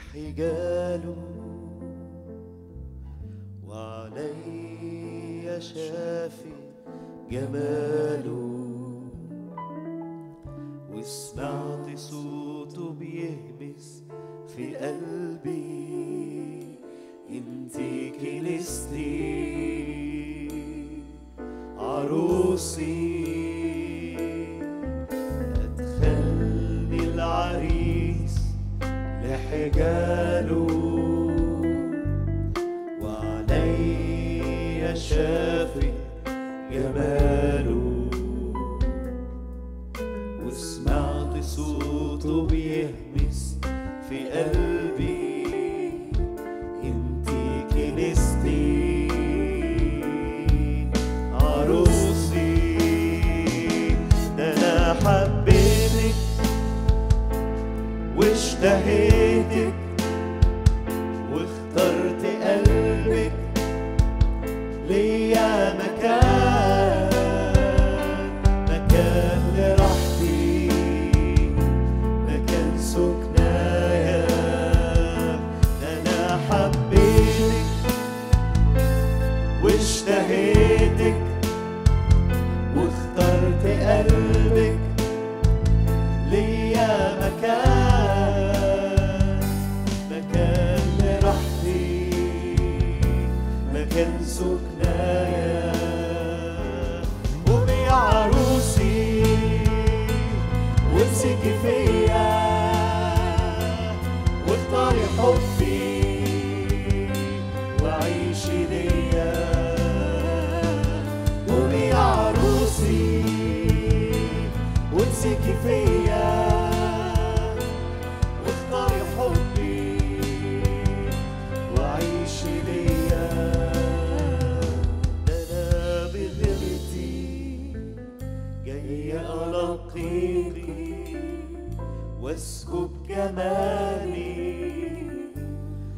حجاله وعلي شافي جماله وسمعت صوته بيهمس في قلبي انتي كنيستي عروسي وعلي شافي جماله وسمعت صوته بيهمس في قلبي. واشتهيتك واخترت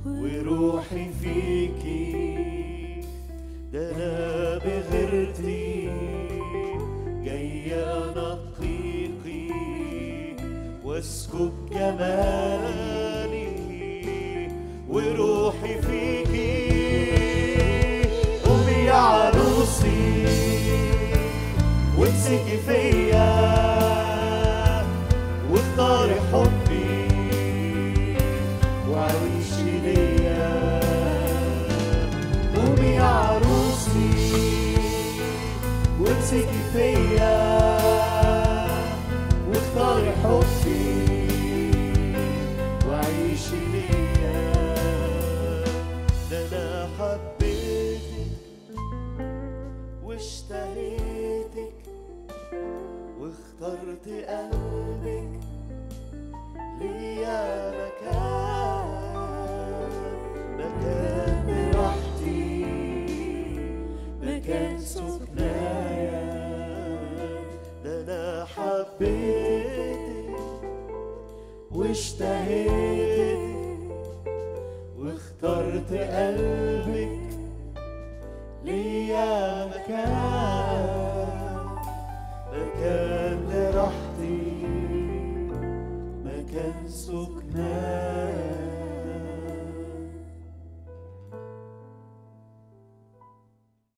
وروحي فيكي. ده أنا بغيرتي. واسكب جمالي وروحي فيكي قومي يا عروسي وامسكي فيا واختاري حبي وعيشي ليا قومي يا عروسي وامسكي فيا سكنايا ده أنا حبيتك واشتهيتك واخترت قلبك ليا مكان مكان لراحتي مكان سكنايا